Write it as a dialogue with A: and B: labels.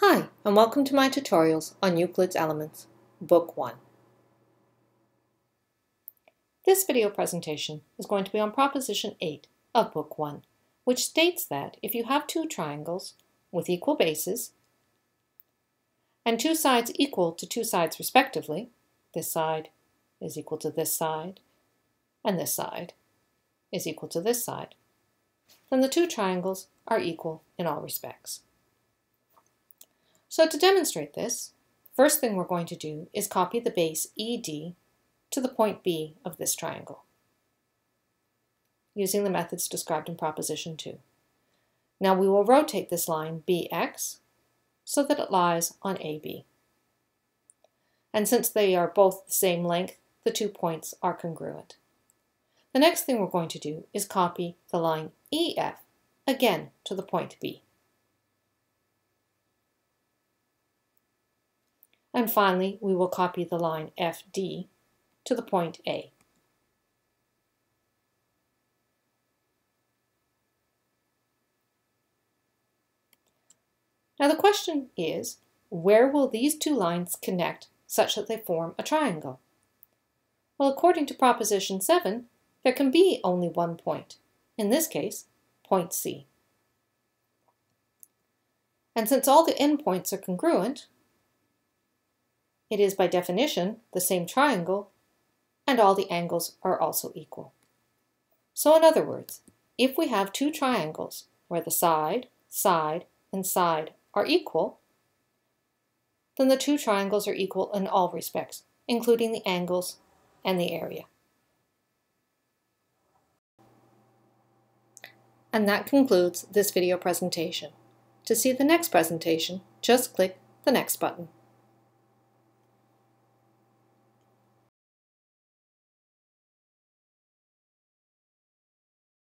A: Hi, and welcome to my tutorials on Euclid's Elements, Book 1. This video presentation is going to be on Proposition 8 of Book 1, which states that if you have two triangles with equal bases and two sides equal to two sides respectively, this side is equal to this side, and this side is equal to this side, then the two triangles are equal in all respects. So to demonstrate this, first thing we're going to do is copy the base ED to the point B of this triangle, using the methods described in Proposition 2. Now we will rotate this line BX so that it lies on AB. And since they are both the same length, the two points are congruent. The next thing we're going to do is copy the line EF again to the point B. And finally, we will copy the line FD to the point A. Now the question is, where will these two lines connect such that they form a triangle? Well, according to Proposition 7, there can be only one point, in this case, point C. And since all the endpoints are congruent, it is by definition the same triangle, and all the angles are also equal. So in other words, if we have two triangles where the side, side, and side are equal, then the two triangles are equal in all respects, including the angles and the area. And that concludes this video presentation. To see the next presentation, just click the next button.